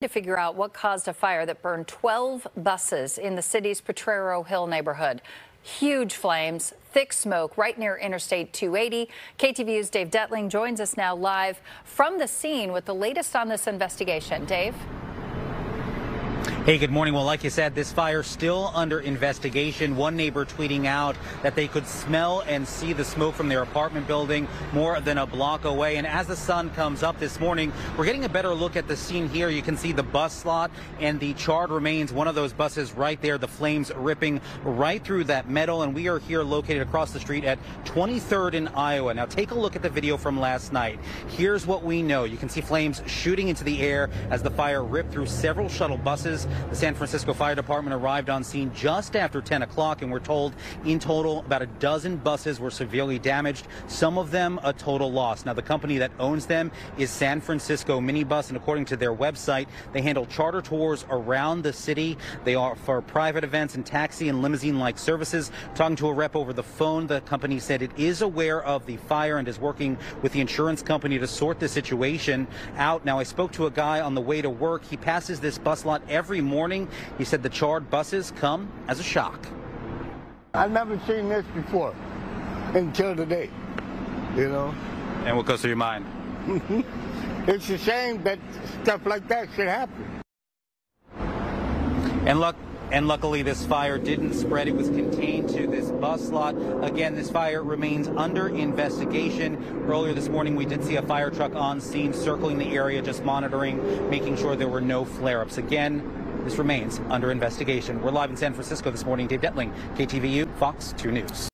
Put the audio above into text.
to figure out what caused a fire that burned 12 buses in the city's Potrero Hill neighborhood. Huge flames, thick smoke right near Interstate 280. KTVU's Dave Detling joins us now live from the scene with the latest on this investigation. Dave? Hey, good morning. Well, like you said, this fire still under investigation. One neighbor tweeting out that they could smell and see the smoke from their apartment building more than a block away. And as the sun comes up this morning, we're getting a better look at the scene here. You can see the bus slot and the charred remains. One of those buses right there, the flames ripping right through that metal. And we are here located across the street at 23rd in Iowa. Now, take a look at the video from last night. Here's what we know. You can see flames shooting into the air as the fire ripped through several shuttle buses. The San Francisco Fire Department arrived on scene just after 10 o'clock, and we're told in total about a dozen buses were severely damaged, some of them a total loss. Now, the company that owns them is San Francisco Minibus, and according to their website, they handle charter tours around the city. They offer private events and taxi and limousine-like services. Talking to a rep over the phone, the company said it is aware of the fire and is working with the insurance company to sort the situation out. Now, I spoke to a guy on the way to work. He passes this bus lot every morning. He said the charred buses come as a shock. I've never seen this before until today, you know. And what goes through your mind? it's a shame that stuff like that should happen. And look, and luckily, this fire didn't spread. It was contained to this bus lot. Again, this fire remains under investigation. Earlier this morning, we did see a fire truck on scene circling the area, just monitoring, making sure there were no flare ups. Again, this remains under investigation. We're live in San Francisco this morning. Dave Detling, KTVU, Fox 2 News.